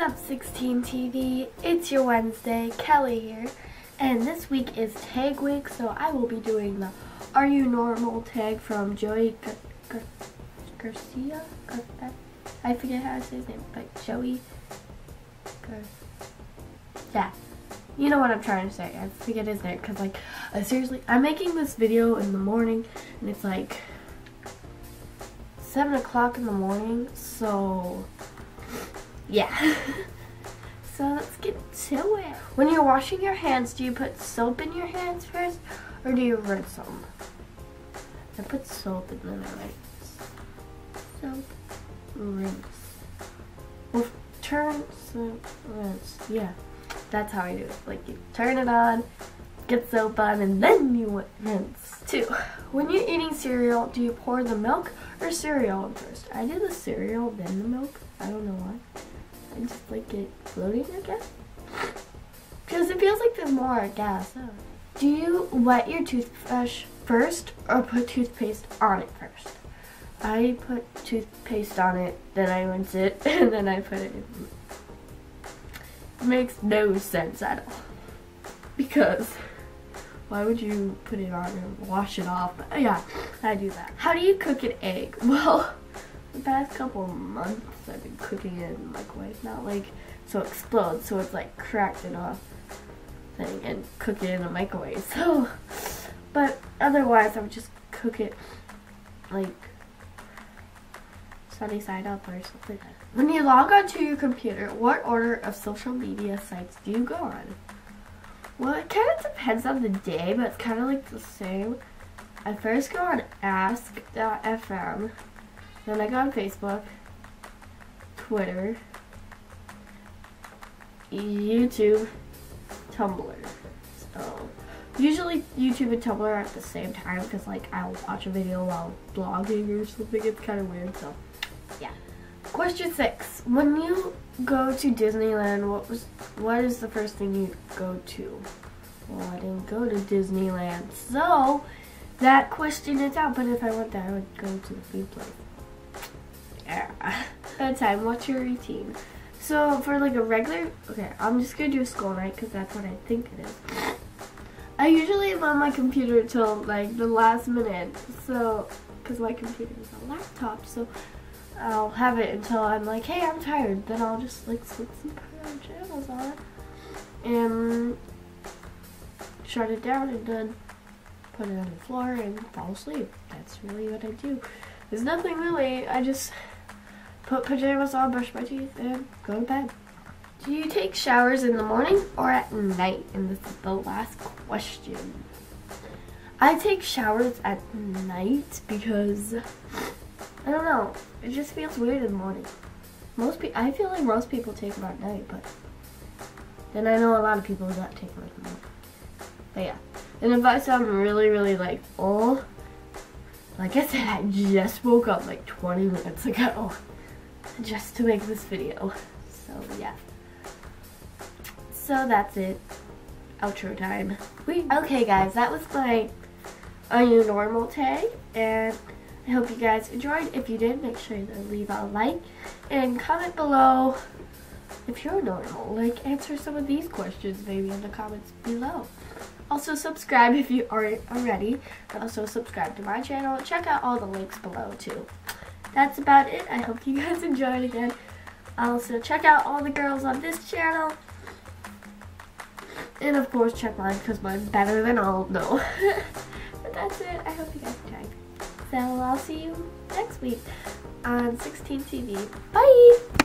Up 16 TV? It's your Wednesday, Kelly here, and this week is tag week, so I will be doing the Are You Normal tag from Joey Gar Gar Garcia? Gar I forget how to say his name, but Joey Yeah, you know what I'm trying to say. I forget his name, because like, uh, seriously, I'm making this video in the morning, and it's like 7 o'clock in the morning, so yeah. so let's get to it. When you're washing your hands, do you put soap in your hands first or do you rinse them? I put soap and then I rinse. Soap, rinse. Well, turn, soap, rinse. Yeah, that's how I do it. Like you turn it on, get soap on, and then you rinse. Two, when you're eating cereal, do you pour the milk or cereal first? I do the cereal, then the milk. I don't know why. I just like it floating, I guess. Because it feels like there's more gas. Oh. Do you wet your toothbrush first or put toothpaste on it first? I put toothpaste on it, then I rinse it, and then I put it in. Makes no sense at all. Because why would you put it on and wash it off? But yeah, I do that. How do you cook an egg? Well, the past couple months I've been cooking it in the microwave. Not like so it explodes, so it's like cracked it off thing and cook it in a microwave. So, but otherwise I would just cook it like sunny side up or something. When you log onto your computer, what order of social media sites do you go on? Well, it kind of depends on the day, but it's kind of like the same. I first go on ask.fm, then I go on Facebook, Twitter, YouTube, Tumblr. So usually YouTube and Tumblr are at the same time because like I'll watch a video while blogging or something. It's kind of weird. So yeah. Question six: When you go to Disneyland, what was what is the first thing you go to? Well, I didn't go to Disneyland, so that question is out. But if I went there, I would go to the food place. Bedtime, what's your routine? So for like a regular, okay, I'm just gonna do a school night because that's what I think it is. I usually am on my computer till like the last minute, so because my computer is a laptop, so I'll have it until I'm like, hey, I'm tired. Then I'll just like slip some pajamas on and shut it down and then put it on the floor and fall asleep. That's really what I do. There's nothing really. I just put pajamas on, brush my teeth, and go to bed. Do you take showers in the morning or at night? And this is the last question. I take showers at night because, I don't know, it just feels weird in the morning. Most people, I feel like most people take them at night, but then I know a lot of people that take them at night. But yeah, and if I sound really, really like old, like I said, I just woke up like 20 minutes ago just to make this video. So yeah. So that's it. Outro time. Okay guys, that was my You Normal tag and I hope you guys enjoyed. If you did, make sure to leave a like and comment below if you're normal. Like answer some of these questions maybe in the comments below. Also subscribe if you aren't already. Also subscribe to my channel. Check out all the links below too that's about it. I hope you guys enjoyed again. Also, check out all the girls on this channel. And of course, check mine because mine's better than all. No. but that's it. I hope you guys enjoyed. So I'll see you next week on 16 TV. Bye!